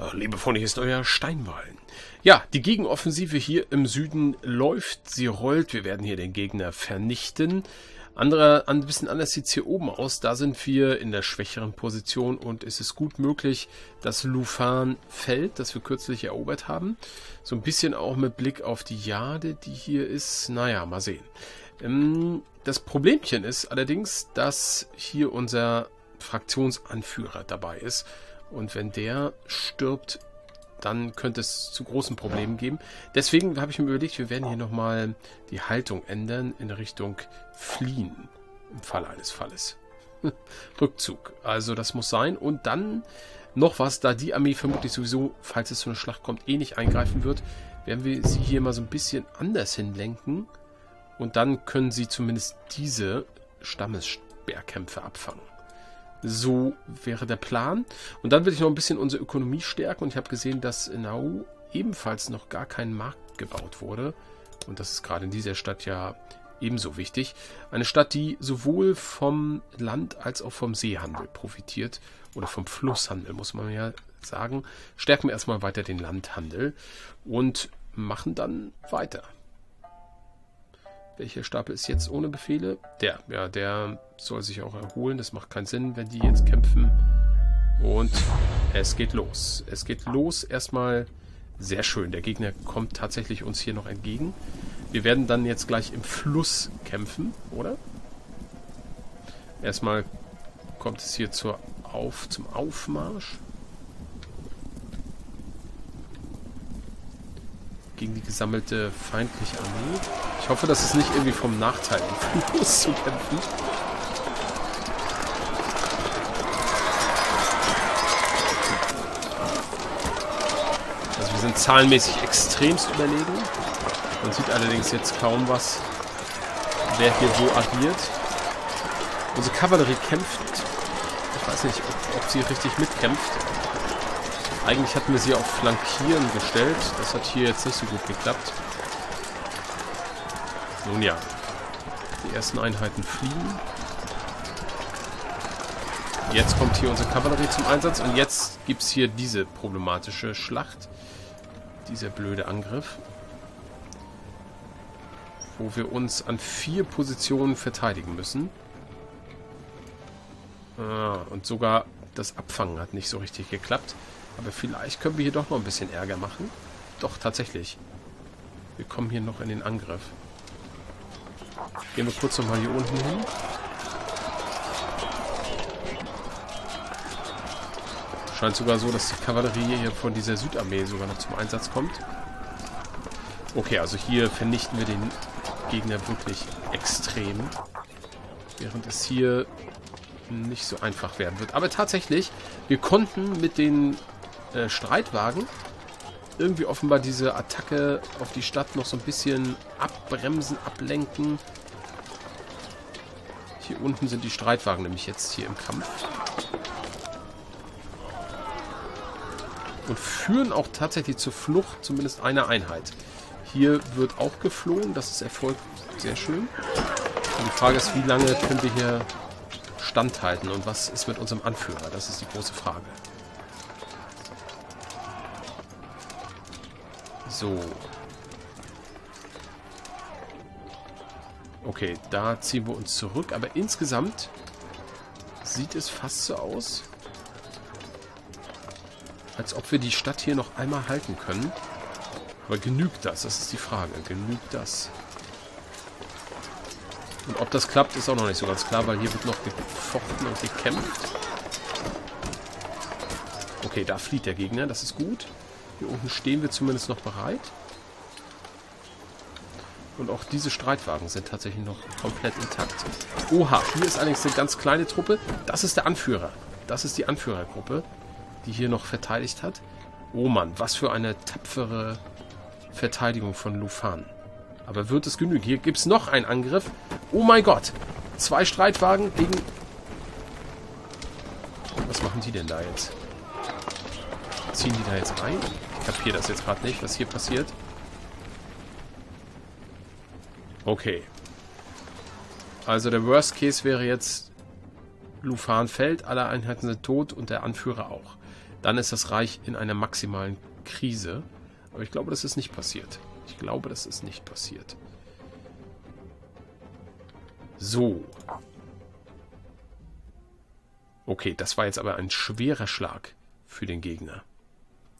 Ach, Liebevoll, hier ist euer Steinwallen. Ja, die Gegenoffensive hier im Süden läuft, sie rollt. Wir werden hier den Gegner vernichten. Andere, ein bisschen anders sieht es hier oben aus. Da sind wir in der schwächeren Position und es ist gut möglich, dass Lufan fällt, das wir kürzlich erobert haben. So ein bisschen auch mit Blick auf die Jade, die hier ist. Naja, mal sehen. Ähm, das Problemchen ist allerdings, dass hier unser Fraktionsanführer dabei ist. Und wenn der stirbt, dann könnte es zu großen Problemen geben. Deswegen habe ich mir überlegt, wir werden hier nochmal die Haltung ändern in Richtung Fliehen. Im Falle eines Falles. Rückzug. Also das muss sein. Und dann noch was, da die Armee vermutlich sowieso, falls es zu einer Schlacht kommt, eh nicht eingreifen wird, werden wir sie hier mal so ein bisschen anders hinlenken. Und dann können sie zumindest diese Stammessperrkämpfe abfangen. So wäre der Plan. Und dann will ich noch ein bisschen unsere Ökonomie stärken. Und ich habe gesehen, dass in Nau ebenfalls noch gar kein Markt gebaut wurde. Und das ist gerade in dieser Stadt ja ebenso wichtig. Eine Stadt, die sowohl vom Land als auch vom Seehandel profitiert. Oder vom Flusshandel, muss man ja sagen. Stärken wir erstmal weiter den Landhandel und machen dann weiter. Welcher Stapel ist jetzt ohne Befehle? Der, ja, der soll sich auch erholen. Das macht keinen Sinn, wenn die jetzt kämpfen. Und es geht los. Es geht los. Erstmal sehr schön. Der Gegner kommt tatsächlich uns hier noch entgegen. Wir werden dann jetzt gleich im Fluss kämpfen, oder? Erstmal kommt es hier zur Auf, zum Aufmarsch. Gegen die gesammelte feindliche Armee. Ich hoffe, das ist nicht irgendwie vom Nachteil, zu kämpfen. Also wir sind zahlenmäßig extremst überlegen. Man sieht allerdings jetzt kaum was, wer hier wo agiert. Unsere Kavallerie kämpft. Ich weiß nicht, ob, ob sie richtig mitkämpft. Eigentlich hatten wir sie auf Flankieren gestellt. Das hat hier jetzt nicht so gut geklappt. Nun ja. Die ersten Einheiten fliehen. Jetzt kommt hier unsere Kavallerie zum Einsatz. Und jetzt gibt es hier diese problematische Schlacht. Dieser blöde Angriff. Wo wir uns an vier Positionen verteidigen müssen. Ah, und sogar das Abfangen hat nicht so richtig geklappt. Aber vielleicht können wir hier doch noch ein bisschen Ärger machen. Doch, tatsächlich. Wir kommen hier noch in den Angriff. Gehen wir kurz nochmal hier unten hin. Scheint sogar so, dass die Kavallerie hier von dieser Südarmee sogar noch zum Einsatz kommt. Okay, also hier vernichten wir den Gegner wirklich extrem. Während es hier nicht so einfach werden wird. Aber tatsächlich, wir konnten mit den äh, Streitwagen irgendwie offenbar diese Attacke auf die Stadt noch so ein bisschen abbremsen, ablenken. Hier unten sind die Streitwagen nämlich jetzt hier im Kampf. Und führen auch tatsächlich zur Flucht zumindest einer Einheit. Hier wird auch geflohen, das ist Erfolg sehr schön. Und die Frage ist, wie lange können wir hier standhalten und was ist mit unserem Anführer? Das ist die große Frage. So. Okay, da ziehen wir uns zurück. Aber insgesamt sieht es fast so aus, als ob wir die Stadt hier noch einmal halten können. Aber genügt das? Das ist die Frage. Genügt das? Und ob das klappt, ist auch noch nicht so ganz klar, weil hier wird noch gefochten und gekämpft. Okay, da flieht der Gegner. Das ist gut. Hier unten stehen wir zumindest noch bereit. Und auch diese Streitwagen sind tatsächlich noch komplett intakt. Oha, hier ist allerdings eine ganz kleine Truppe. Das ist der Anführer. Das ist die Anführergruppe, die hier noch verteidigt hat. Oh Mann, was für eine tapfere Verteidigung von Lufan. Aber wird es genügen? Hier gibt es noch einen Angriff. Oh mein Gott. Zwei Streitwagen gegen... Was machen die denn da jetzt? Ziehen die da jetzt ein? Kapiere das jetzt gerade nicht, was hier passiert. Okay. Also der Worst Case wäre jetzt, Lufan fällt, alle Einheiten sind tot und der Anführer auch. dann ist das Reich in einer maximalen Krise. Aber ich glaube, das ist nicht passiert. Ich glaube, das ist nicht passiert. So. Okay, das war jetzt aber ein schwerer Schlag für den Gegner.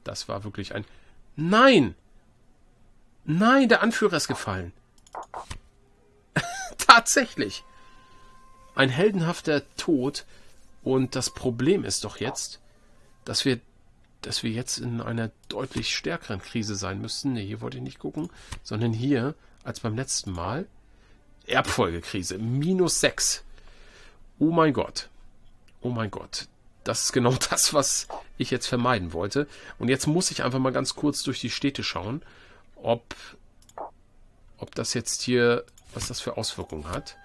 Das war wirklich ein... Nein! Nein, der Anführer ist gefallen. Tatsächlich. Ein heldenhafter Tod. Und das Problem ist doch jetzt, dass wir, dass wir jetzt in einer deutlich stärkeren Krise sein müssten. Ne, hier wollte ich nicht gucken, sondern hier, als beim letzten Mal. Erbfolgekrise. Minus 6. Oh mein Gott. Oh mein Gott. Das ist genau das, was ich jetzt vermeiden wollte. Und jetzt muss ich einfach mal ganz kurz durch die Städte schauen, ob, ob das jetzt hier, was das für Auswirkungen hat.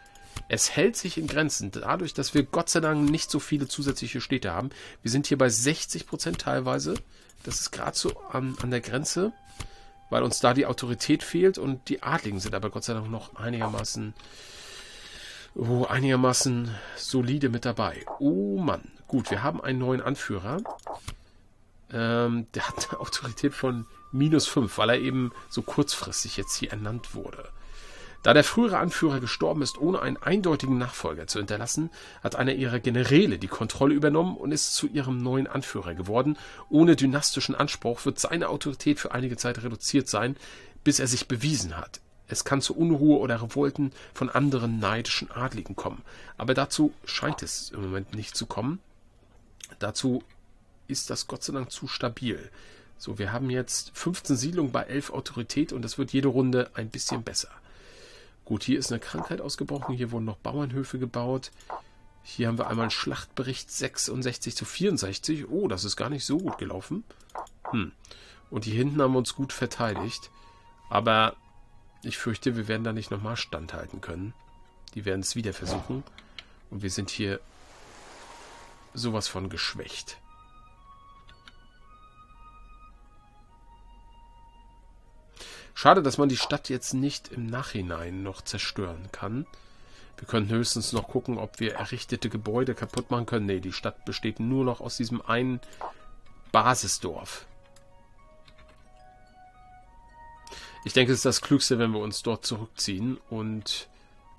Es hält sich in Grenzen, dadurch, dass wir Gott sei Dank nicht so viele zusätzliche Städte haben. Wir sind hier bei 60 Prozent teilweise. Das ist gerade so an, an der Grenze, weil uns da die Autorität fehlt und die Adligen sind aber Gott sei Dank noch einigermaßen, oh, einigermaßen solide mit dabei. Oh Mann. Gut, wir haben einen neuen Anführer. Ähm, der hat eine Autorität von minus 5, weil er eben so kurzfristig jetzt hier ernannt wurde. Da der frühere Anführer gestorben ist, ohne einen eindeutigen Nachfolger zu hinterlassen, hat einer ihrer Generäle die Kontrolle übernommen und ist zu ihrem neuen Anführer geworden. Ohne dynastischen Anspruch wird seine Autorität für einige Zeit reduziert sein, bis er sich bewiesen hat. Es kann zu Unruhe oder Revolten von anderen neidischen Adligen kommen. Aber dazu scheint es im Moment nicht zu kommen. Dazu ist das Gott sei Dank zu stabil. So, wir haben jetzt 15 Siedlungen bei 11 Autorität und das wird jede Runde ein bisschen besser. Gut, hier ist eine Krankheit ausgebrochen. Hier wurden noch Bauernhöfe gebaut. Hier haben wir einmal einen Schlachtbericht 66 zu 64. Oh, das ist gar nicht so gut gelaufen. Hm. Und hier hinten haben wir uns gut verteidigt. Aber ich fürchte, wir werden da nicht nochmal standhalten können. Die werden es wieder versuchen. Und wir sind hier sowas von geschwächt. Schade, dass man die Stadt jetzt nicht im Nachhinein noch zerstören kann. Wir könnten höchstens noch gucken, ob wir errichtete Gebäude kaputt machen können. Nee, die Stadt besteht nur noch aus diesem einen Basisdorf. Ich denke, es ist das Klügste, wenn wir uns dort zurückziehen und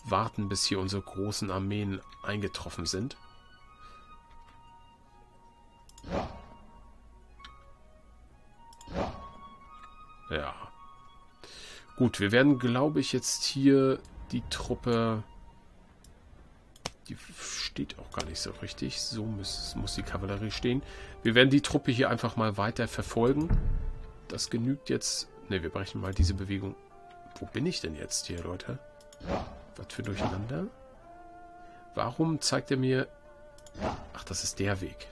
warten, bis hier unsere großen Armeen eingetroffen sind. Ja. Gut, wir werden, glaube ich, jetzt hier die Truppe... Die steht auch gar nicht so richtig. So muss, muss die Kavallerie stehen. Wir werden die Truppe hier einfach mal weiter verfolgen. Das genügt jetzt... Ne, wir brechen mal diese Bewegung... Wo bin ich denn jetzt hier, Leute? Was für Durcheinander? Warum zeigt er mir... Ach, das ist der Weg.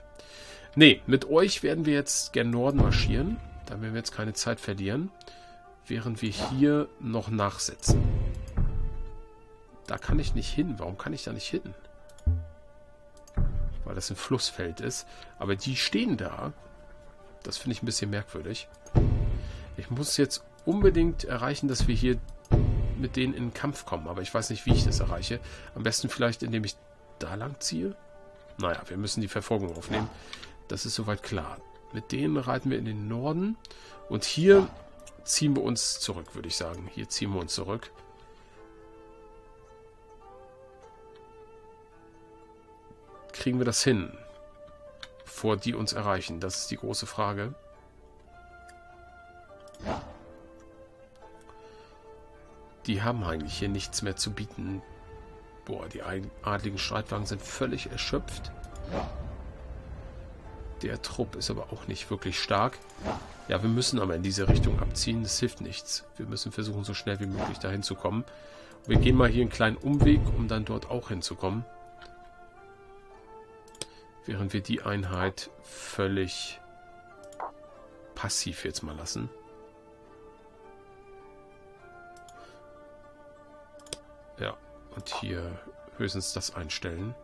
Ne, mit euch werden wir jetzt gern Norden marschieren. Da werden wir jetzt keine Zeit verlieren während wir hier noch nachsetzen. Da kann ich nicht hin. Warum kann ich da nicht hin? Weil das ein Flussfeld ist. Aber die stehen da. Das finde ich ein bisschen merkwürdig. Ich muss jetzt unbedingt erreichen, dass wir hier mit denen in den Kampf kommen. Aber ich weiß nicht, wie ich das erreiche. Am besten vielleicht, indem ich da lang ziehe. Naja, wir müssen die Verfolgung aufnehmen. Das ist soweit klar. Mit denen reiten wir in den Norden. Und hier ziehen wir uns zurück, würde ich sagen. Hier ziehen wir uns zurück. Kriegen wir das hin, bevor die uns erreichen? Das ist die große Frage. Die haben eigentlich hier nichts mehr zu bieten. Boah, die adligen Streitwagen sind völlig erschöpft. Der Trupp ist aber auch nicht wirklich stark. Ja, wir müssen aber in diese Richtung abziehen. Das hilft nichts. Wir müssen versuchen, so schnell wie möglich dahin zu kommen. Wir gehen mal hier einen kleinen Umweg, um dann dort auch hinzukommen. Während wir die Einheit völlig passiv jetzt mal lassen. Ja, und hier höchstens das einstellen.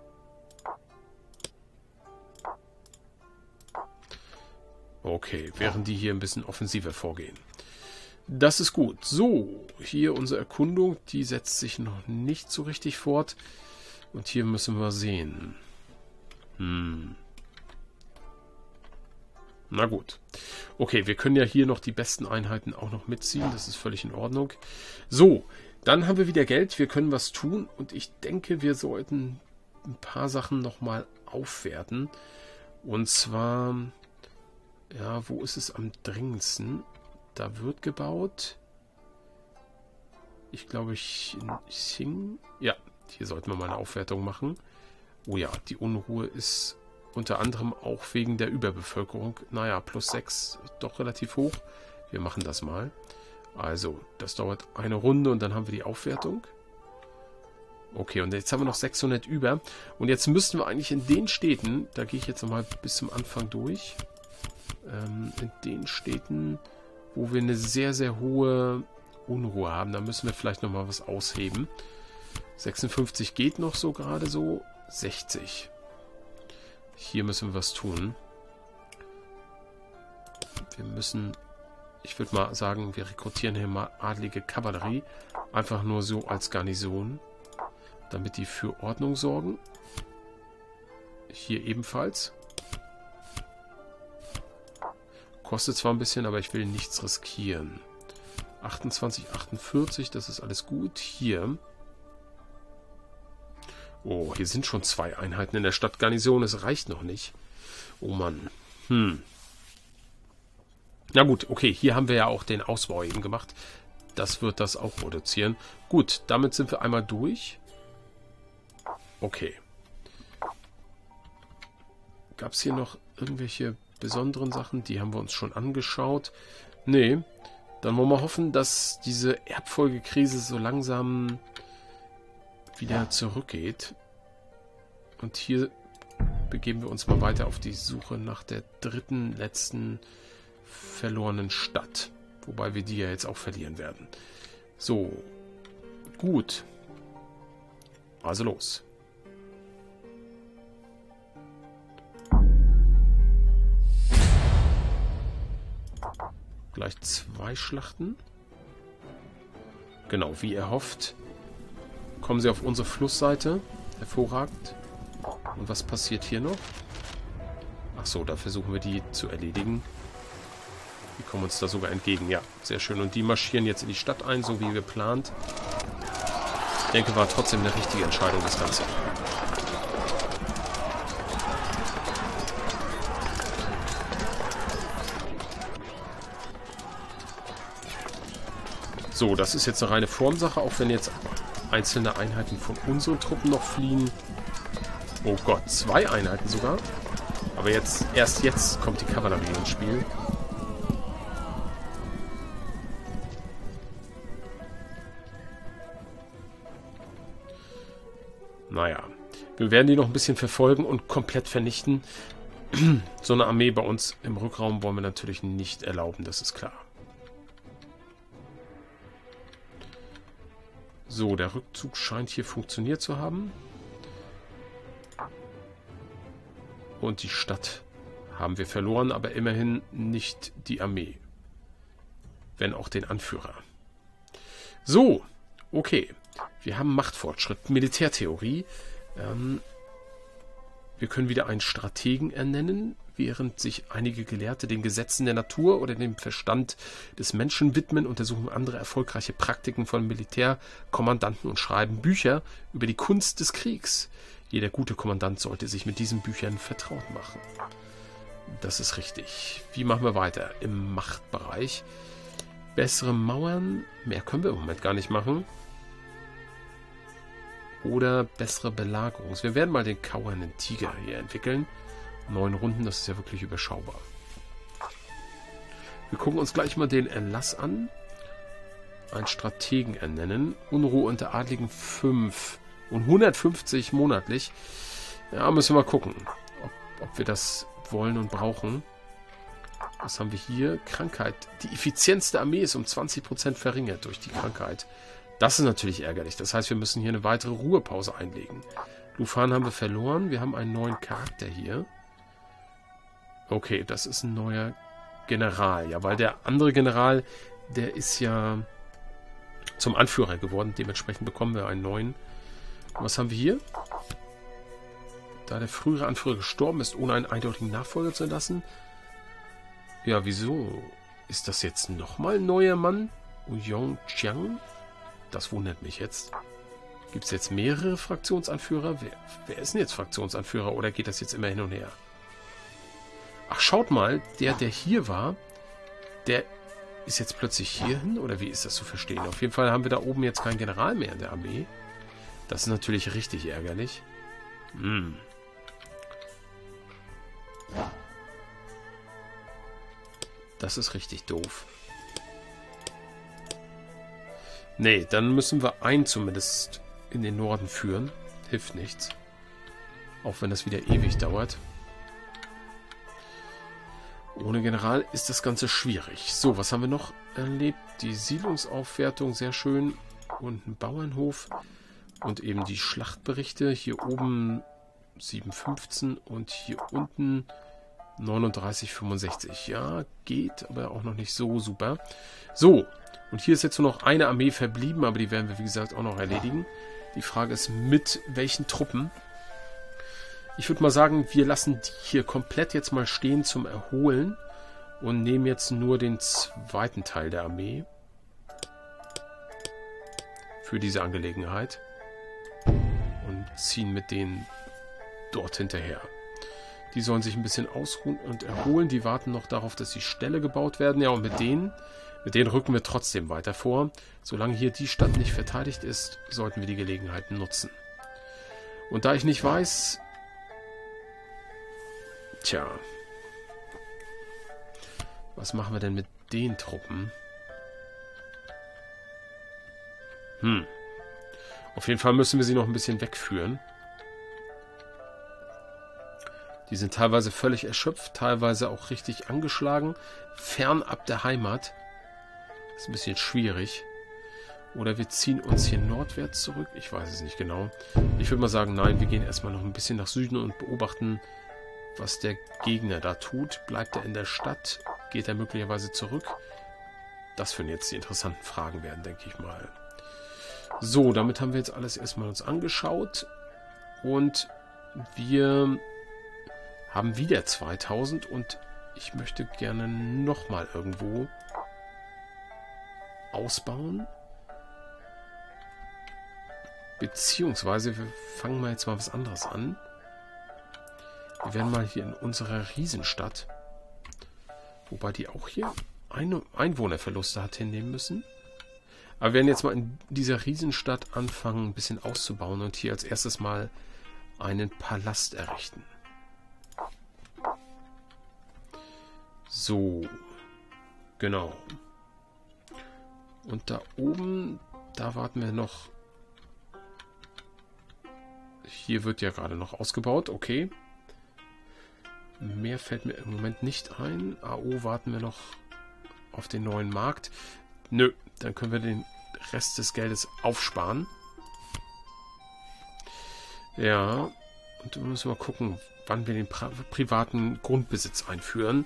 Okay, während die hier ein bisschen offensiver vorgehen. Das ist gut. So, hier unsere Erkundung, die setzt sich noch nicht so richtig fort. Und hier müssen wir sehen. Hm. Na gut. Okay, wir können ja hier noch die besten Einheiten auch noch mitziehen. Das ist völlig in Ordnung. So, dann haben wir wieder Geld. Wir können was tun. Und ich denke, wir sollten ein paar Sachen nochmal aufwerten. Und zwar, ja, wo ist es am dringendsten? Da wird gebaut. Ich glaube, Xing. Ja, hier sollten wir mal eine Aufwertung machen. Oh ja, die Unruhe ist unter anderem auch wegen der Überbevölkerung. Naja, plus 6, doch relativ hoch. Wir machen das mal. Also, das dauert eine Runde und dann haben wir die Aufwertung. Okay, und jetzt haben wir noch 600 über. Und jetzt müssten wir eigentlich in den Städten, da gehe ich jetzt nochmal bis zum Anfang durch, ähm, in den Städten, wo wir eine sehr, sehr hohe Unruhe haben, da müssen wir vielleicht nochmal was ausheben. 56 geht noch so gerade so. 60. Hier müssen wir was tun. Wir müssen, ich würde mal sagen, wir rekrutieren hier mal adlige Kavallerie. Einfach nur so als Garnison. Damit die für Ordnung sorgen. Hier ebenfalls. Kostet zwar ein bisschen, aber ich will nichts riskieren. 28, 48, das ist alles gut. Hier. Oh, hier sind schon zwei Einheiten in der Stadtgarnison. Es reicht noch nicht. Oh Mann. Hm. Na gut, okay. Hier haben wir ja auch den Ausbau eben gemacht. Das wird das auch reduzieren. Gut, damit sind wir einmal durch. Okay. Gab es hier noch irgendwelche besonderen Sachen? Die haben wir uns schon angeschaut. Nee. Dann wollen wir hoffen, dass diese Erbfolgekrise so langsam wieder zurückgeht. Und hier begeben wir uns mal weiter auf die Suche nach der dritten, letzten verlorenen Stadt. Wobei wir die ja jetzt auch verlieren werden. So, gut. Also los. Gleich zwei Schlachten. Genau, wie erhofft, kommen sie auf unsere Flussseite. Hervorragend. Und was passiert hier noch? Ach so, da versuchen wir die zu erledigen. Die kommen uns da sogar entgegen. Ja, sehr schön. Und die marschieren jetzt in die Stadt ein, so wie geplant. Ich denke, war trotzdem eine richtige Entscheidung, das Ganze. So, das ist jetzt eine reine Formsache, auch wenn jetzt einzelne Einheiten von unseren Truppen noch fliehen. Oh Gott, zwei Einheiten sogar. Aber jetzt, erst jetzt kommt die Kavallerie ins Spiel. Naja, wir werden die noch ein bisschen verfolgen und komplett vernichten. so eine Armee bei uns im Rückraum wollen wir natürlich nicht erlauben, das ist klar. So, der Rückzug scheint hier funktioniert zu haben. Und die Stadt haben wir verloren, aber immerhin nicht die Armee. Wenn auch den Anführer. So, okay. Wir haben Machtfortschritt, Militärtheorie. Ähm, wir können wieder einen Strategen ernennen während sich einige Gelehrte den Gesetzen der Natur oder dem Verstand des Menschen widmen, untersuchen andere erfolgreiche Praktiken von Militärkommandanten und schreiben Bücher über die Kunst des Kriegs. Jeder gute Kommandant sollte sich mit diesen Büchern vertraut machen. Das ist richtig. Wie machen wir weiter? Im Machtbereich. Bessere Mauern. Mehr können wir im Moment gar nicht machen. Oder bessere Belagerung. Wir werden mal den kauernden Tiger hier entwickeln. Neun Runden, das ist ja wirklich überschaubar. Wir gucken uns gleich mal den Erlass an. Ein Strategen ernennen. Unruhe unter Adligen 5 und 150 monatlich. Ja, müssen wir mal gucken, ob, ob wir das wollen und brauchen. Was haben wir hier? Krankheit. Die Effizienz der Armee ist um 20% verringert durch die Krankheit. Das ist natürlich ärgerlich. Das heißt, wir müssen hier eine weitere Ruhepause einlegen. Lufan haben wir verloren. Wir haben einen neuen Charakter hier. Okay, das ist ein neuer General. Ja, weil der andere General, der ist ja zum Anführer geworden. Dementsprechend bekommen wir einen neuen. was haben wir hier? Da der frühere Anführer gestorben ist, ohne einen eindeutigen Nachfolger zu lassen, Ja, wieso? Ist das jetzt nochmal ein neuer Mann? Uyong Chiang? Das wundert mich jetzt. Gibt es jetzt mehrere Fraktionsanführer? Wer, wer ist denn jetzt Fraktionsanführer oder geht das jetzt immer hin und her? Ach, schaut mal, der, der hier war, der ist jetzt plötzlich hierhin? Oder wie ist das zu verstehen? Auf jeden Fall haben wir da oben jetzt keinen General mehr in der Armee. Das ist natürlich richtig ärgerlich. Hm. Das ist richtig doof. Nee, dann müssen wir einen zumindest in den Norden führen. Hilft nichts. Auch wenn das wieder ewig dauert. Ohne General ist das Ganze schwierig. So, was haben wir noch erlebt? Die Siedlungsaufwertung, sehr schön. Und ein Bauernhof. Und eben die Schlachtberichte. Hier oben 7,15 und hier unten 39,65. Ja, geht, aber auch noch nicht so super. So, und hier ist jetzt nur noch eine Armee verblieben, aber die werden wir, wie gesagt, auch noch erledigen. Die Frage ist, mit welchen Truppen? Ich würde mal sagen, wir lassen die hier komplett jetzt mal stehen zum Erholen und nehmen jetzt nur den zweiten Teil der Armee für diese Angelegenheit und ziehen mit denen dort hinterher. Die sollen sich ein bisschen ausruhen und erholen. Die warten noch darauf, dass die Ställe gebaut werden. Ja, und mit denen, mit denen rücken wir trotzdem weiter vor. Solange hier die Stadt nicht verteidigt ist, sollten wir die Gelegenheit nutzen. Und da ich nicht weiß... Tja. Was machen wir denn mit den Truppen? Hm. Auf jeden Fall müssen wir sie noch ein bisschen wegführen. Die sind teilweise völlig erschöpft, teilweise auch richtig angeschlagen, fernab der Heimat. Ist ein bisschen schwierig. Oder wir ziehen uns hier nordwärts zurück. Ich weiß es nicht genau. Ich würde mal sagen, nein, wir gehen erstmal noch ein bisschen nach Süden und beobachten, was der Gegner da tut. Bleibt er in der Stadt? Geht er möglicherweise zurück? Das würden jetzt die interessanten Fragen werden, denke ich mal. So, damit haben wir jetzt alles erstmal uns angeschaut. Und wir haben wieder 2000 und ich möchte gerne nochmal irgendwo ausbauen. Beziehungsweise wir fangen mal jetzt mal was anderes an. Wir werden mal hier in unserer Riesenstadt, wobei die auch hier Ein Einwohnerverluste hat hinnehmen müssen. Aber wir werden jetzt mal in dieser Riesenstadt anfangen, ein bisschen auszubauen und hier als erstes mal einen Palast errichten. So. Genau. Und da oben, da warten wir noch. Hier wird ja gerade noch ausgebaut. Okay. Mehr fällt mir im Moment nicht ein. AO warten wir noch auf den neuen Markt. Nö, dann können wir den Rest des Geldes aufsparen. Ja, und dann müssen wir gucken, wann wir den privaten Grundbesitz einführen.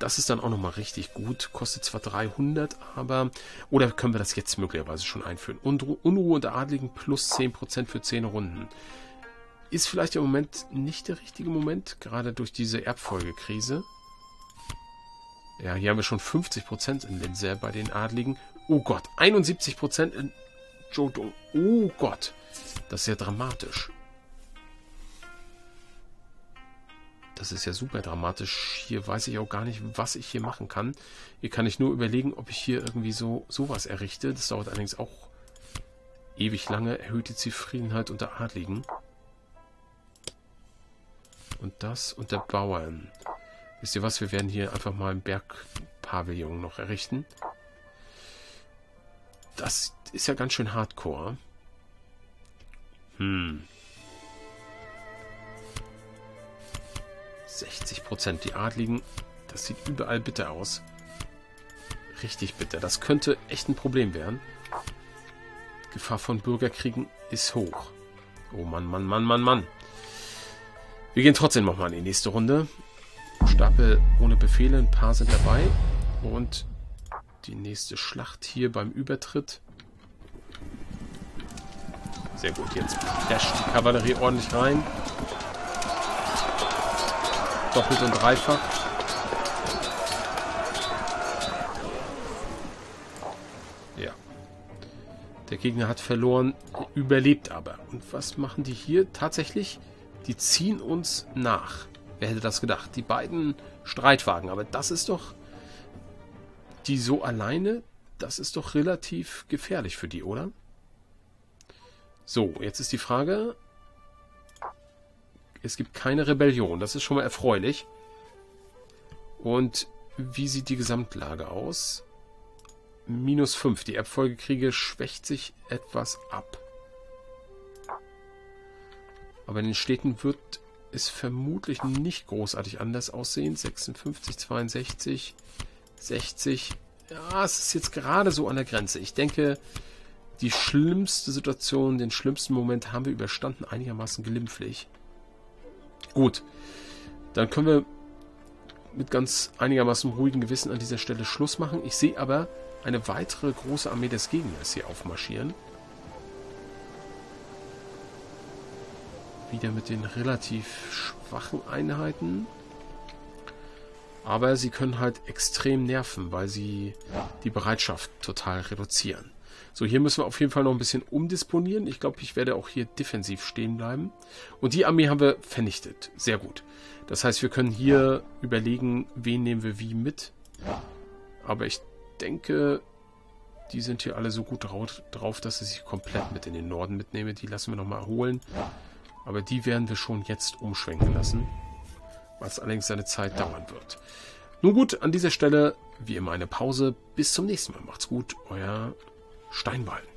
Das ist dann auch nochmal richtig gut. Kostet zwar 300, aber... Oder können wir das jetzt möglicherweise schon einführen? Unruhe und Adligen plus 10% für 10 Runden. Ist vielleicht im Moment nicht der richtige Moment, gerade durch diese Erbfolgekrise. Ja, hier haben wir schon 50% in Linzer bei den Adligen. Oh Gott, 71% in Jodong. Oh Gott, das ist ja dramatisch. Das ist ja super dramatisch. Hier weiß ich auch gar nicht, was ich hier machen kann. Hier kann ich nur überlegen, ob ich hier irgendwie so sowas errichte. Das dauert allerdings auch ewig lange. Erhöht die Zufriedenheit unter Adligen. Und das unter Bauern. Wisst ihr was? Wir werden hier einfach mal ein Bergpavillon noch errichten. Das ist ja ganz schön hardcore. Hm. 60 Prozent. Die Adligen, das sieht überall bitter aus. Richtig bitter. Das könnte echt ein Problem werden. Gefahr von Bürgerkriegen ist hoch. Oh Mann, Mann, Mann, Mann, Mann. Wir gehen trotzdem nochmal in die nächste Runde. Stapel ohne Befehle, ein paar sind dabei. Und die nächste Schlacht hier beim Übertritt. Sehr gut, jetzt dasht die Kavallerie ordentlich rein doppelt und dreifach. Ja. Der Gegner hat verloren, überlebt aber. Und was machen die hier? Tatsächlich, die ziehen uns nach. Wer hätte das gedacht? Die beiden Streitwagen. Aber das ist doch... Die so alleine, das ist doch relativ gefährlich für die, oder? So, jetzt ist die Frage, es gibt keine Rebellion. Das ist schon mal erfreulich. Und wie sieht die Gesamtlage aus? minus 5. Die Erbfolgekriege schwächt sich etwas ab. Aber in den Städten wird es vermutlich nicht großartig anders aussehen. 56, 62, 60. Ja, es ist jetzt gerade so an der Grenze. Ich denke, die schlimmste Situation, den schlimmsten Moment haben wir überstanden, einigermaßen glimpflich. Gut, dann können wir mit ganz einigermaßen ruhigem Gewissen an dieser Stelle Schluss machen. Ich sehe aber, eine weitere große Armee des Gegners hier aufmarschieren. Wieder mit den relativ schwachen Einheiten. Aber sie können halt extrem nerven, weil sie die Bereitschaft total reduzieren. So, hier müssen wir auf jeden Fall noch ein bisschen umdisponieren. Ich glaube, ich werde auch hier defensiv stehen bleiben. Und die Armee haben wir vernichtet. Sehr gut. Das heißt, wir können hier überlegen, wen nehmen wir wie mit. Aber ich denke, die sind hier alle so gut drauf, dass ich sie komplett mit in den Norden mitnehme. Die lassen wir nochmal erholen. Aber die werden wir schon jetzt umschwenken lassen. Was allerdings seine Zeit dauern wird. Nun gut, an dieser Stelle wie immer eine Pause. Bis zum nächsten Mal. Macht's gut, euer Steinball.